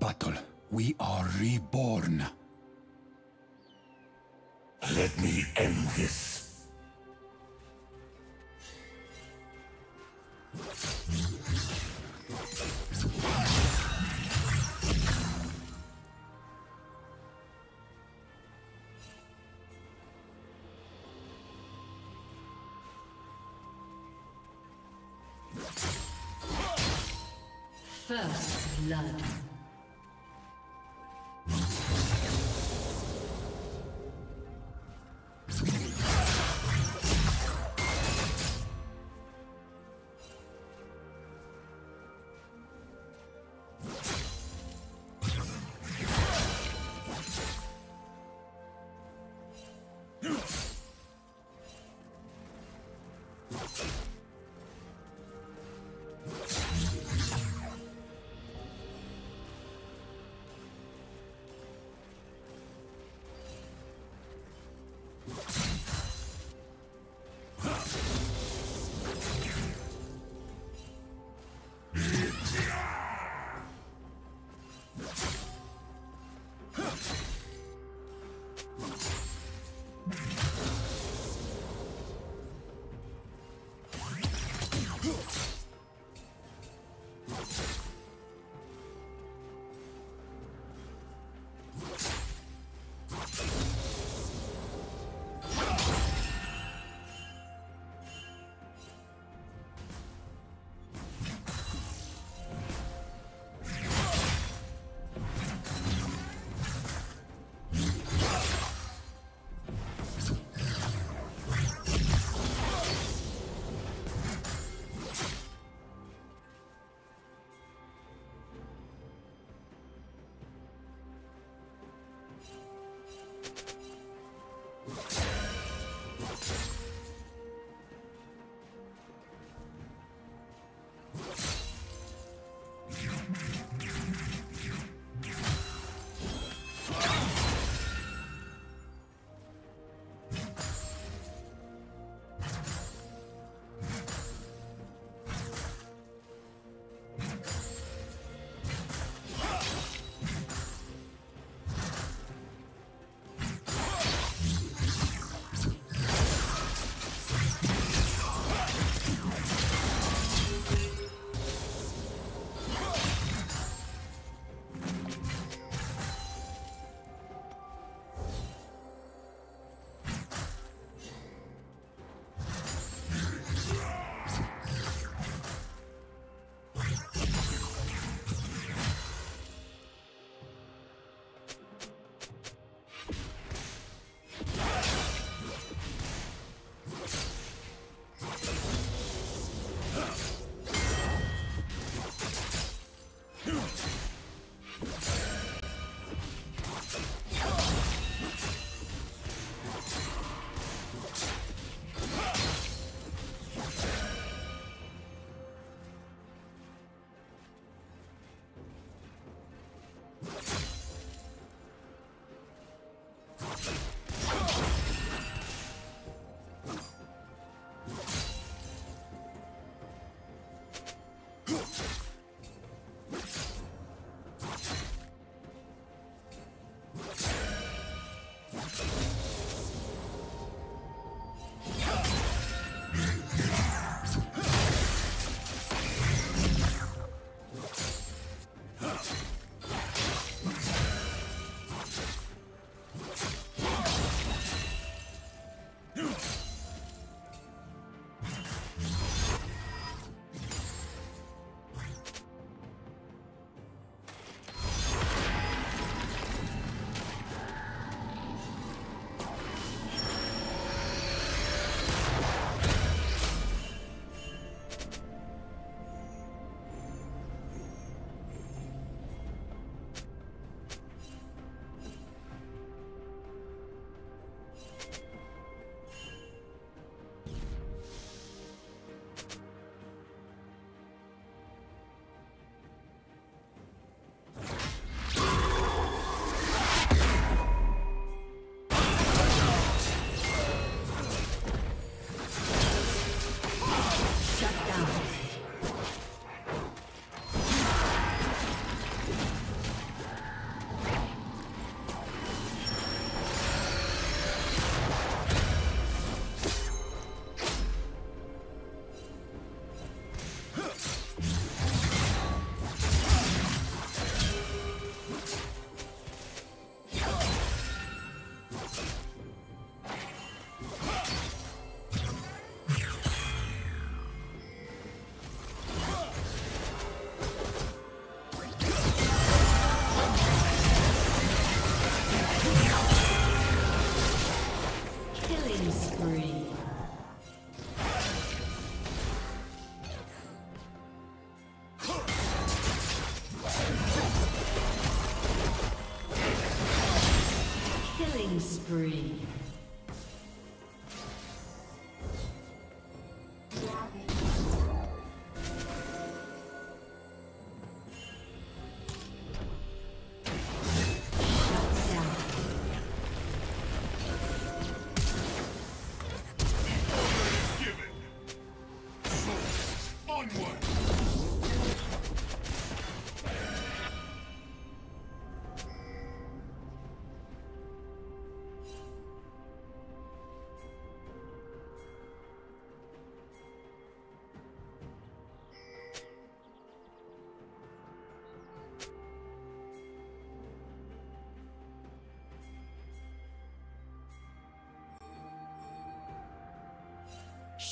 battle, we are reborn. Let me end this.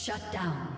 Shut down.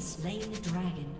Slain the dragon.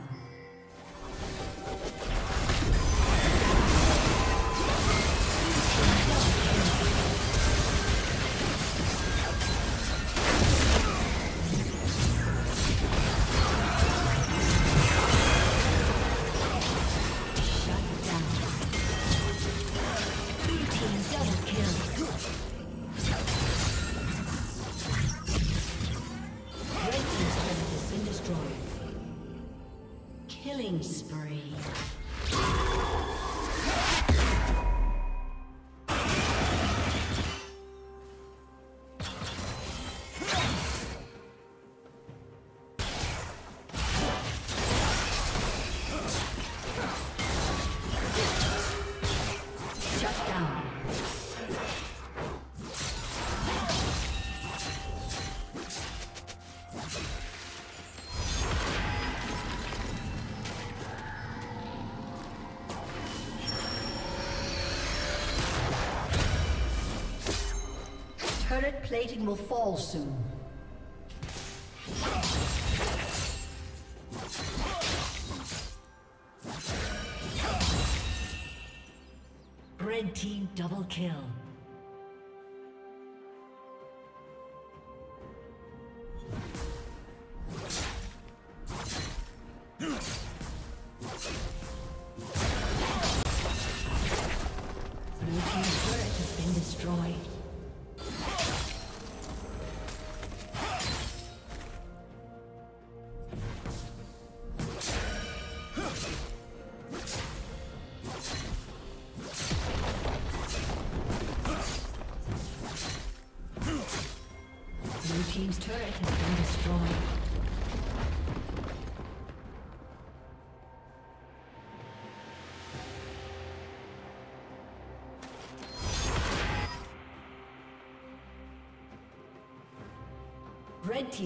Killing spree. Turret plating will fall soon. Red team double kill.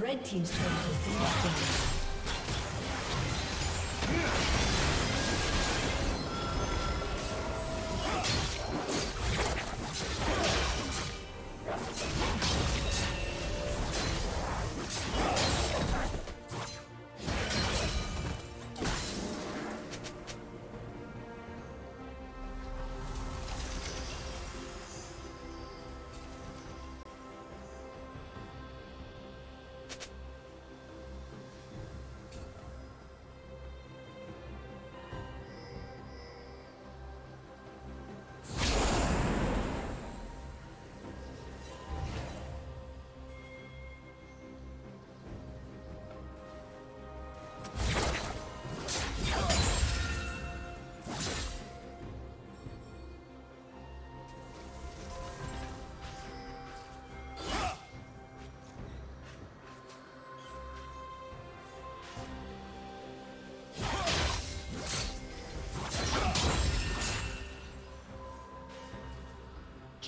Red Team's turret has been.